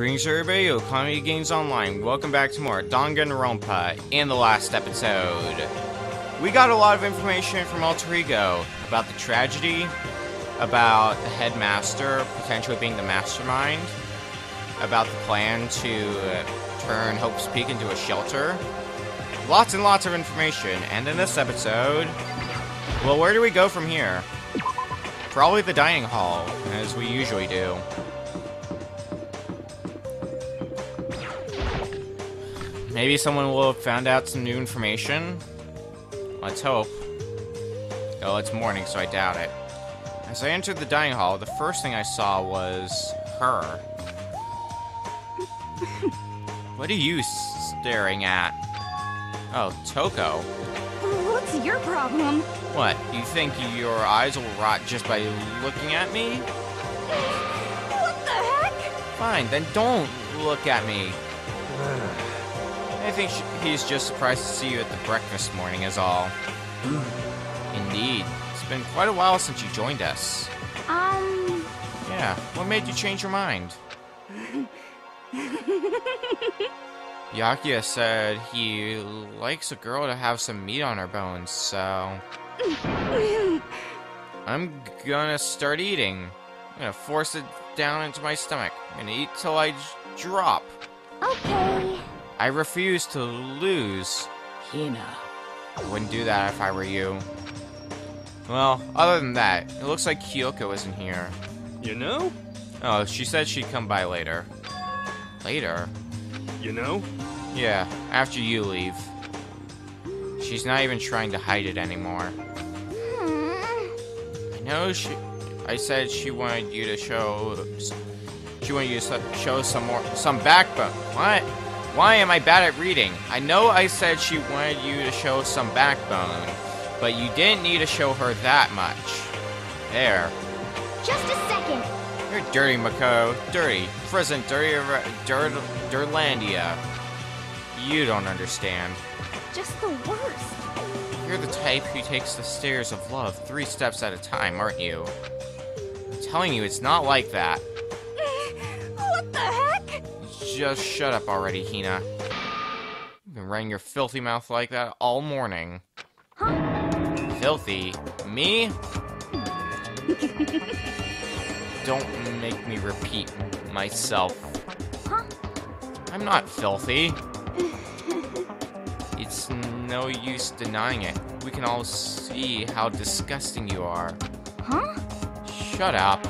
Greetings everybody, Okami Games Online. Welcome back to more Danganronpa. In the last episode, we got a lot of information from Alter Ego about the tragedy, about the headmaster potentially being the mastermind, about the plan to turn Hope's Peak into a shelter. Lots and lots of information, and in this episode, well, where do we go from here? Probably the dining hall, as we usually do. Maybe someone will have found out some new information. Let's hope. Oh, it's morning, so I doubt it. As I entered the dining hall, the first thing I saw was her. what are you staring at? Oh, Toko. What's your problem? What, you think your eyes will rot just by looking at me? What the heck? Fine, then don't look at me. I think he's just surprised to see you at the breakfast morning is all. Indeed. It's been quite a while since you joined us. Um, Yeah, what made you change your mind? Byakuya said he likes a girl to have some meat on her bones, so... I'm gonna start eating. I'm gonna force it down into my stomach. I'm gonna eat till I drop. okay. I refuse to lose. Hina. I wouldn't do that if I were you. Well, other than that, it looks like Kyoko isn't here. You know? Oh, she said she'd come by later. Later? You know? Yeah, after you leave. She's not even trying to hide it anymore. Hmm. I know she. I said she wanted you to show. She wanted you to show some more, some backbone. What? Why am I bad at reading? I know I said she wanted you to show some backbone, but you didn't need to show her that much. There. Just a second. You're dirty, Mako. Dirty. Prison, dirty, dirt, Dirtlandia. You don't understand. Just the worst. You're the type who takes the stairs of love three steps at a time, aren't you? I'm telling you, it's not like that. Just shut up already, Hina. You've been running your filthy mouth like that all morning. Huh? Filthy? Me? Don't make me repeat myself. Huh? I'm not filthy. It's no use denying it. We can all see how disgusting you are. Huh? Shut up.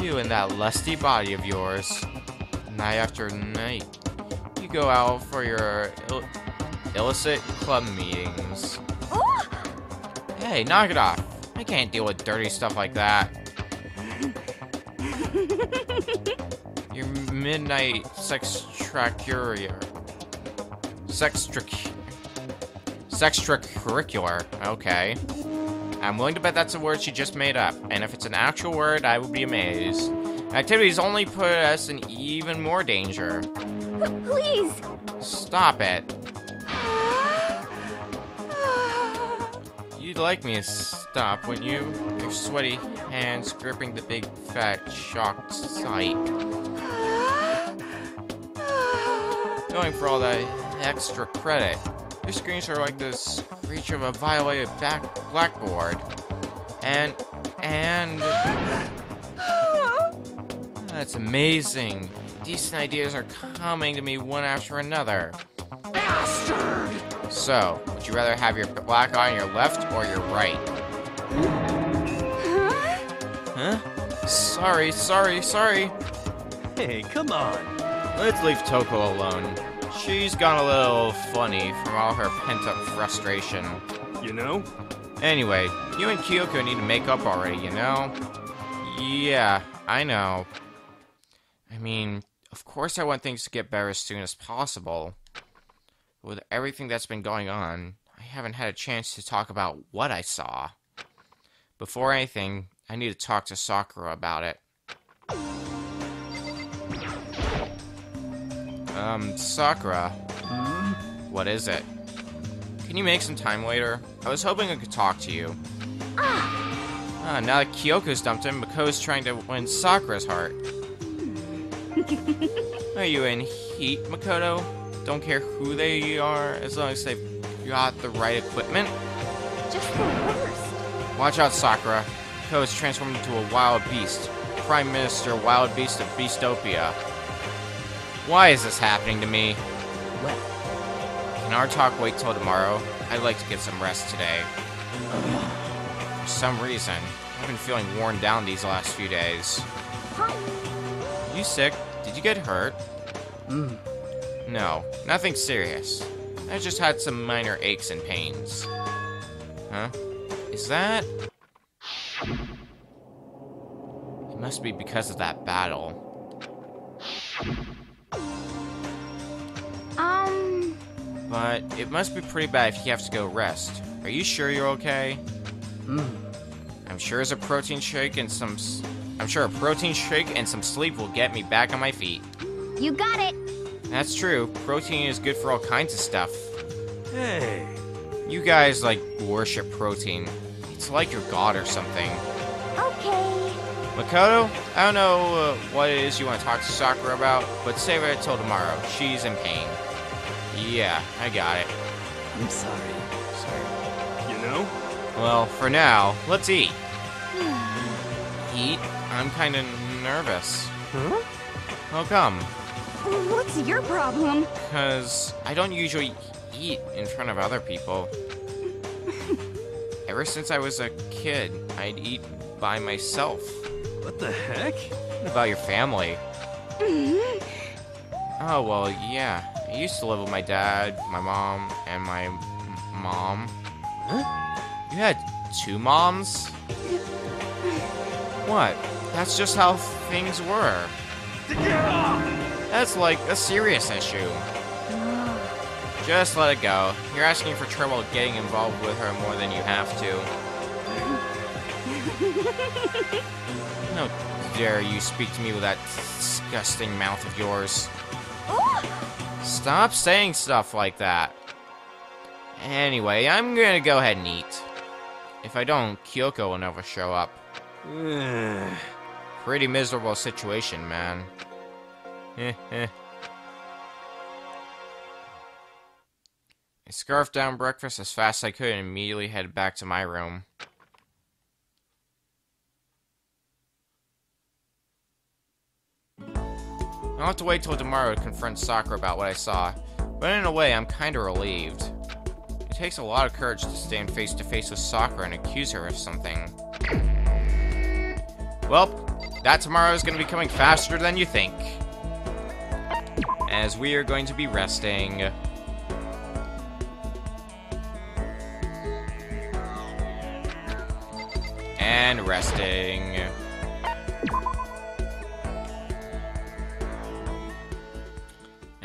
You and that lusty body of yours. Night after night. You go out for your Ill- illicit club meetings. Oh! Hey, knock it off. I can't deal with dirty stuff like that. Your midnight sex tracurier. Sex sextracurricular. Sextrac... Sextracurricular. Okay. I'm willing to bet that's a word she just made up, and if it's an actual word, I would be amazed. Activities only put us in even more danger. Please. Stop it. You'd like me to stop, wouldn't you? Your sweaty hands gripping the big, fat, shocked sight. Going for all that extra credit. Your screens are like this screech of a violated back blackboard. And, and... That's amazing. Decent ideas are coming to me one after another. Bastard! So, would you rather have your black eye on your left or your right? Huh? Sorry, sorry, sorry. Hey, come on. Let's leave Toko alone. She's gone a little funny from all her pent-up frustration. You know? Anyway, you and Kyoko need to make up already, you know? Yeah, I know. I mean, of course I want things to get better as soon as possible. With everything that's been going on, I haven't had a chance to talk about what I saw. Before anything, I need to talk to Sakura about it. Um, Sakura. What is it? Can you make some time later? I was hoping I could talk to you. Ah, Ah, now that Kyoko's dumped him, Mako's trying to win Sakura's heart. are you in heat, Makoto? Don't care who they are, as long as they've got the right equipment? Just the worst. Watch out, Sakura. Mako is transformed into a wild beast. Prime Minister Wild Beast of Beastopia. Why is this happening to me? Can our talk wait till tomorrow? I'd like to get some rest today. For some reason, I've been feeling worn down these last few days. You sick? Did you get hurt? mm, No, nothing serious. I just had some minor aches and pains. Huh? Is that... It must be because of that battle. Um, But it must be pretty bad if you have to go rest. Are you sure you're okay? mm. I'm sure as a protein shake and some... I'm sure a protein shake and some sleep will get me back on my feet. you got it. That's true. Protein is good for all kinds of stuff. Hey. You guys, like, worship protein. It's like your god or something. Okay. Makoto, I don't know uh, what it is you want to talk to Sakura about, but save it till tomorrow. She's in pain. Yeah, I got it. I'm sorry. Sorry. You know? Well, for now, let's eat. Eat? I'm kind of nervous. Huh? How come? What's your problem? Because I don't usually eat in front of other people. Ever since I was a kid, I'd eat by myself. What the heck? What about your family? Mm-hmm. Oh, well, yeah. I used to live with my dad, my mom, and my m- mom. Huh? You had two moms? What? That's just how things were. That's like a serious issue. Just let it go. You're asking for trouble getting involved with her more than you have to. No dare you speak to me with that disgusting mouth of yours. Stop saying stuff like that. Anyway, I'm gonna go ahead and eat. If I don't, Kyoko will never show up. Pretty miserable situation, man. I scarfed down breakfast as fast as I could and immediately headed back to my room. I'll have to wait till tomorrow to confront Sakura about what I saw, but in a way, I'm kinda relieved. It takes a lot of courage to stand face to face with Sakura and accuse her of something. Well, that tomorrow is going to be coming faster than you think. As we are going to be resting. And resting.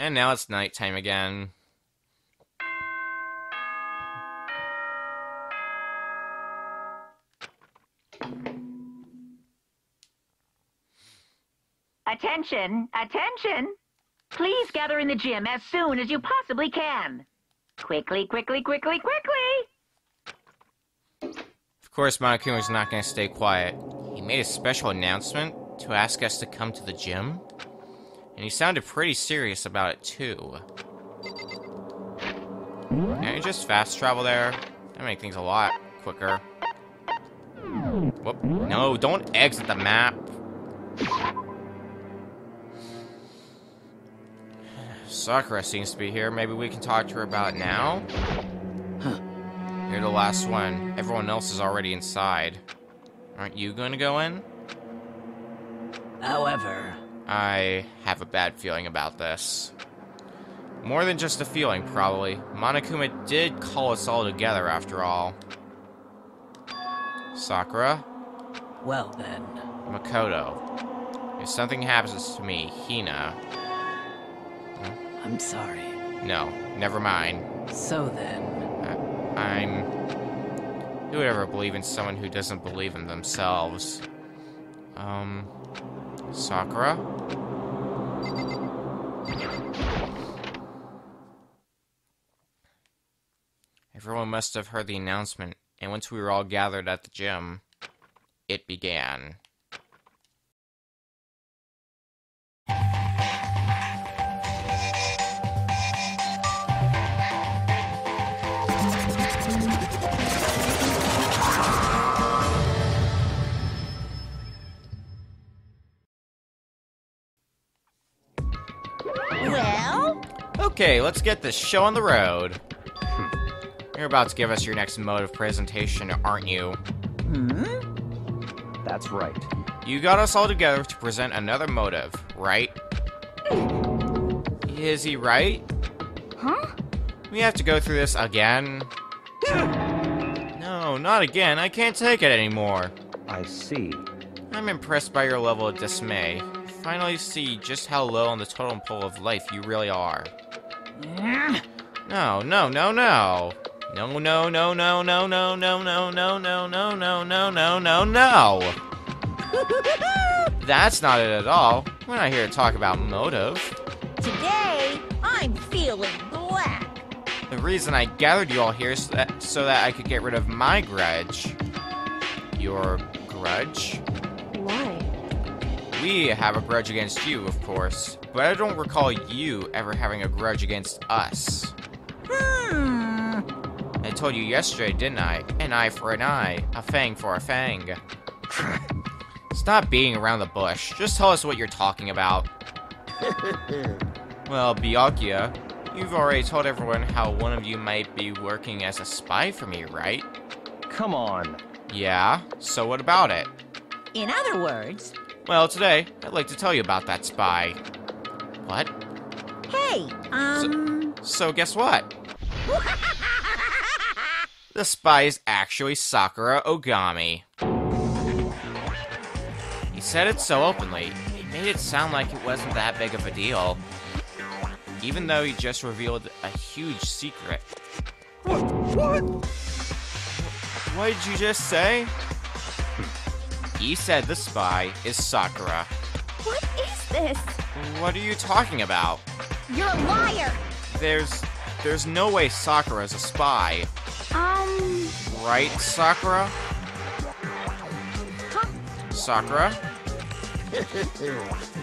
And now it's nighttime again. Attention, attention! Please gather in the gym as soon as you possibly can. Quickly, quickly, quickly, quickly! Of course, Monokuma's not going to stay quiet. He made a special announcement to ask us to come to the gym, and he sounded pretty serious about it too. Can just fast travel there? That make things a lot quicker. Whoop. No, don't exit the map. Sakura seems to be here. Maybe we can talk to her about it now? You're the last one. Everyone else is already inside. Aren't you going to go in? However, I have a bad feeling about this. More than just a feeling, probably. Monokuma did call us all together after all. Sakura, well then, Makoto. If something happens to me, Hina. I'm sorry. No, never mind. So then, I- I'm. Who would ever believe in someone who doesn't believe in themselves? Um. Sakura? Everyone must have heard the announcement, and once we were all gathered at the gym. it began. Okay, let's get this show on the road. You're about to give us your next mode of presentation, aren't you? Hmm? That's right. You got us all together to present another motive, right? Is he right? huh? We have to go through this again? No, not again. I can't take it anymore. I see. I'm impressed by your level of dismay. Finally see just how low on the totem pole of life you really are. No, no, no, no. No, no, no, no, no, no, no, no, no, no, no, no, no, no, no, no. That's not it at all. We're not here to talk about motive. Today, I'm feeling black. The reason I gathered you all here is that, so that I could get rid of my grudge. Your grudge? Why? We have a grudge against you, of course, but I don't recall you ever having a grudge against us. Hmm. I told you yesterday, didn't I? An eye for an eye, a fang for a fang. Stop beating around the bush. Just tell us what you're talking about. well, Byakuya, you've already told everyone how one of you might be working as a spy for me, right? Come on. Yeah, so what about it? In other words, Well, today, I'd like to tell you about that spy. What? hey, um, So guess what? The spy is actually Sakura Ogami. He said it so openly, he made it sound like it wasn't that big of a deal. Even though he just revealed a huge secret. What? What? What did you just say? He said the spy is Sakura. What is this? What are you talking about? You're a liar! There's there's no way Sakura's a spy. Um, Right, Sakura? huh? Sakura?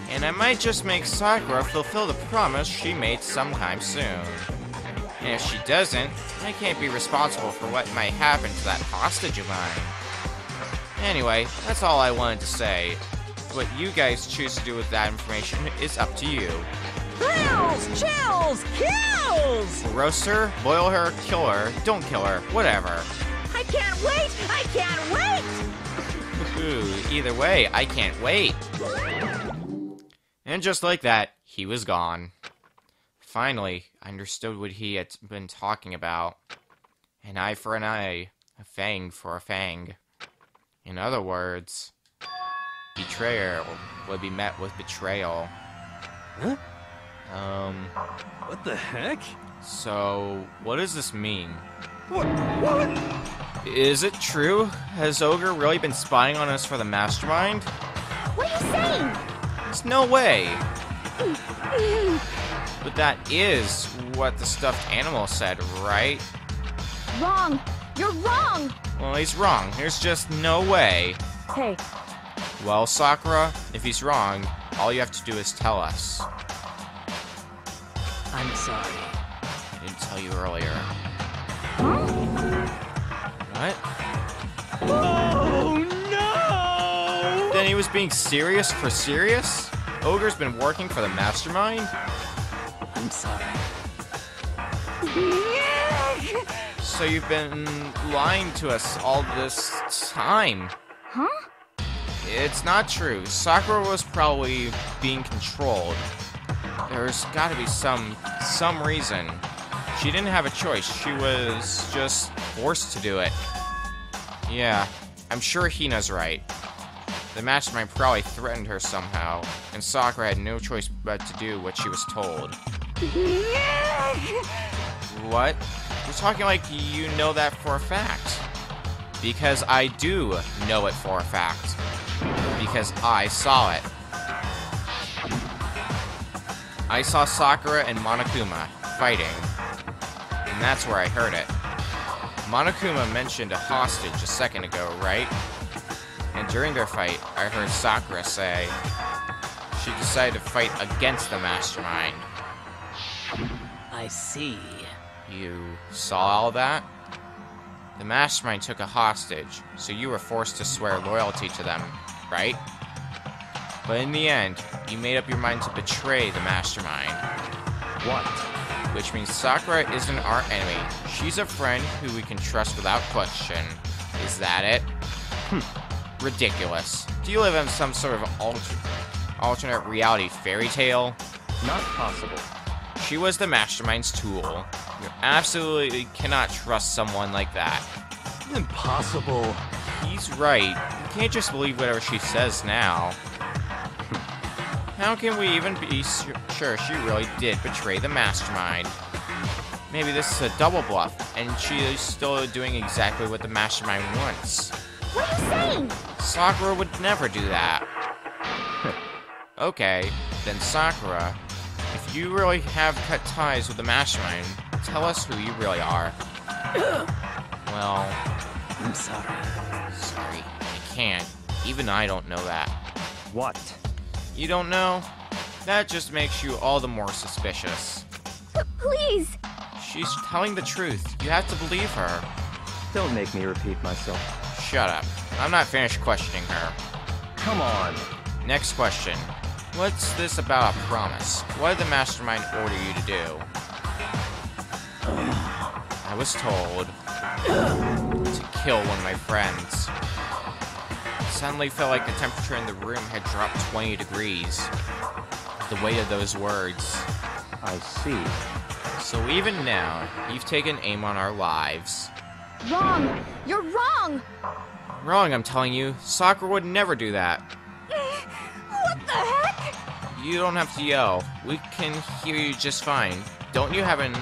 and I might just make Sakura fulfill the promise she made sometime soon. And if she doesn't, I can't be responsible for what might happen to that hostage of mine. Anyway, that's all I wanted to say. What you guys choose to do with that information is up to you. thrills, chills, kills! Roast her, boil her, kill her, don't kill her, whatever. I can't wait! I can't wait! Ooh, either way, I can't wait. And just like that, he was gone. Finally, I understood what he had been talking about. An eye for an eye, a fang for a fang. In other words, betrayer would be met with betrayal. Huh? Um, What the heck? so what does this mean? What? What? Is it true? Has Ogre really been spying on us for the mastermind? What are you saying? There's no way. But that is what the stuffed animal said, right? Wrong! You're wrong! Well, he's wrong. There's just no way. Hey, Well, Sakura, if he's wrong, all you have to do is tell us. I'm sorry. I didn't tell you earlier. huh? What? Oh no! Then he was being serious for serious? Ogre's been working for the mastermind? I'm sorry. So you've been lying to us all this time. Huh? It's not true. Sakura was probably being controlled. There's gotta be some some reason. She didn't have a choice. She was just forced to do it. Yeah, I'm sure Hina's right. The mastermind probably threatened her somehow, and Sakura had no choice but to do what she was told. What? You're talking like you know that for a fact. Because I do know it for a fact. Because I saw it. I saw Sakura and Monokuma fighting. And that's where I heard it. Monokuma mentioned a hostage a second ago, right? And During their fight, I heard Sakura say she decided to fight against the mastermind. I see. You saw all that? The mastermind took a hostage, so you were forced to swear loyalty to them, right? But in the end, you made up your mind to betray the mastermind. What? Which means Sakura isn't our enemy. She's a friend who we can trust without question. Is that it? Hmm. Ridiculous. Do you live in some sort of alter- alternate reality fairy tale? Not possible. She was the mastermind's tool. You absolutely cannot trust someone like that. Impossible. He's right. You can't just believe whatever she says now. How can we even be sure she really did betray the mastermind? Maybe this is a double bluff, and she is still doing exactly what the mastermind wants. What are you saying? Sakura would never do that. okay, then Sakura, if you really have cut ties with the mastermind, tell us who you really are. well, I'm sorry. sorry, I can't. Even I don't know that. What? You don't know? That just makes you all the more suspicious. P- please. She's telling the truth. You have to believe her. Don't make me repeat myself. Shut up. I'm not finished questioning her. Come on. Next question. What's this about a promise? What did the mastermind order you to do? I was told to kill one of my friends. It suddenly felt like the temperature in the room had dropped 20 degrees. The weight of those words. I see. So even now, you've taken aim on our lives. Wrong. You're wrong. Wrong, I'm telling you. Sakura would never do that. What the heck? You don't have to yell. We can hear you just fine. Don't you have an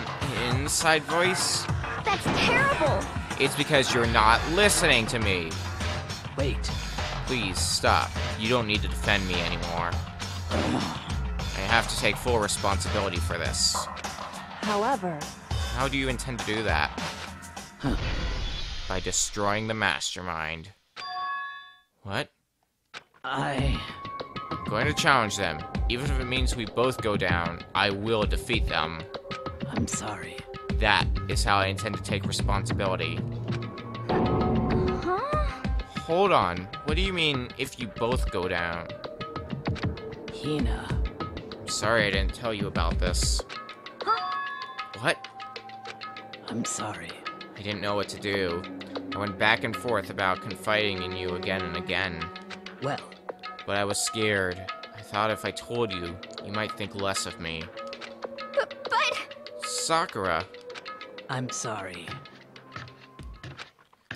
inside voice? That's terrible. It's because you're not listening to me. Wait. Please stop. You don't need to defend me anymore. I have to take full responsibility for this. However, How do you intend to do that? Huh. By destroying the mastermind. What? I. I'm going to challenge them. Even if it means we both go down, I will defeat them. I'm sorry. That is how I intend to take responsibility. Huh? Hold on. What do you mean if you both go down? Hina. I'm sorry I didn't tell you about this. What? I'm sorry. I didn't know what to do. I went back and forth about confiding in you again and again, Well, but I was scared. I thought if I told you, you might think less of me. But, but Sakura. I'm sorry.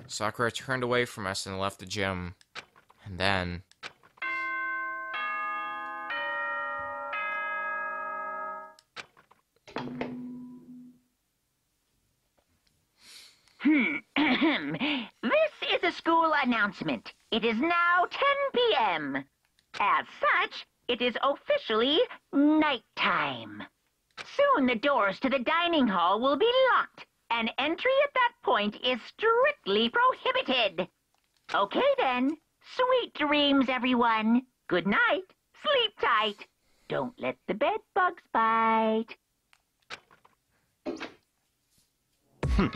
Sakura turned away from us and left the gym. And then. Hmm. this is a school announcement. It is now 10 p.m. As such, it is officially nighttime. Soon the doors to the dining hall will be locked, and entry at that point is strictly prohibited. Okay then. Sweet dreams, everyone. Good night. Sleep tight. Don't let the bed bugs bite. Hmm.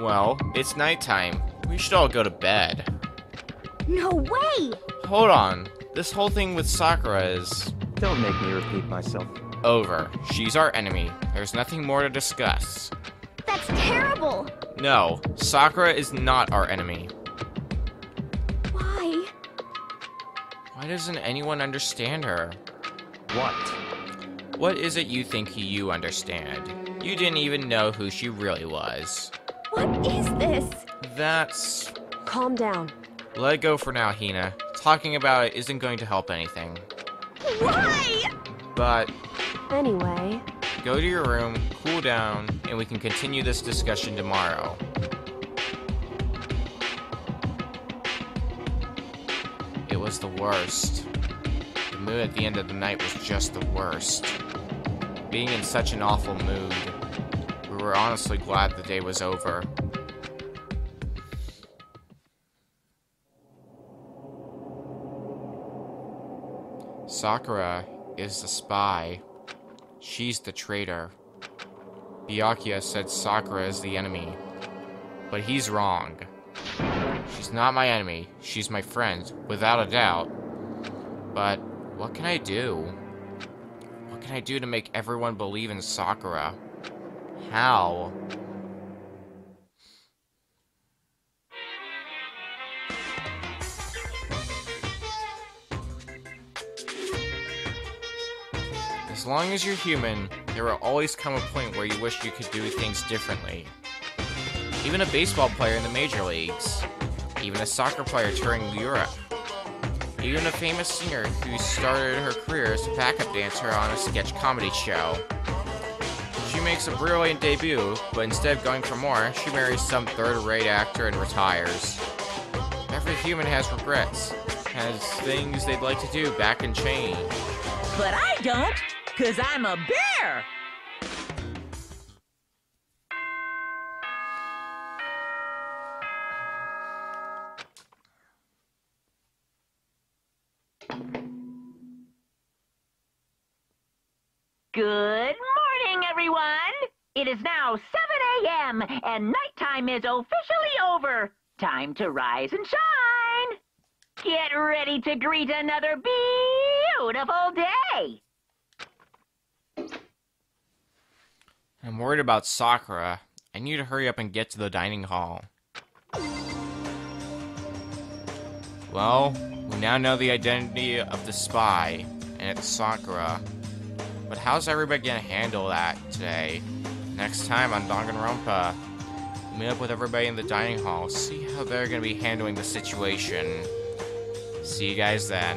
Well, it's nighttime. We should all go to bed. no way. Hold on. This whole thing with Sakura is Don't make me repeat myself. over. She's our enemy. There's nothing more to discuss. That's terrible. No, Sakura is not our enemy. Why? Why doesn't anyone understand her? What? What is it you think you understand? You didn't even know who she really was. What is this? That's. calm down. Let it go for now, Hina. Talking about it isn't going to help anything. Why? But Anyway, go to your room, cool down, and we can continue this discussion tomorrow. It was the worst. The mood at the end of the night was just the worst. Being in such an awful mood, we were honestly glad the day was over. Sakura is the spy. She's the traitor. Byakuya said Sakura is the enemy. But he's wrong. She's not my enemy. She's my friend, without a doubt. But what can I do? What can I do to make everyone believe in Sakura? How? As long as you're human, there will always come a point where you wish you could do things differently. Even a baseball player in the major leagues. Even a soccer player touring Europe. Even a famous singer who started her career as a backup dancer on a sketch comedy show. She makes a brilliant debut, but instead of going for more, she marries some third-rate actor and retires. Every human has regrets, has things they'd like to do back and change. But I don't, because I'm a bear. Good morning, everyone! It is now 7 a.m., and nighttime is officially over. Time to rise and shine! Get ready to greet another beautiful day! I'm worried about Sakura. I need to hurry up and get to the dining hall. Well, we now know the identity of the spy, and it's Sakura. But how's everybody gonna handle that today? Next time on Danganronpa, meet up with everybody in the dining hall, see how they're gonna be handling the situation. See you guys then.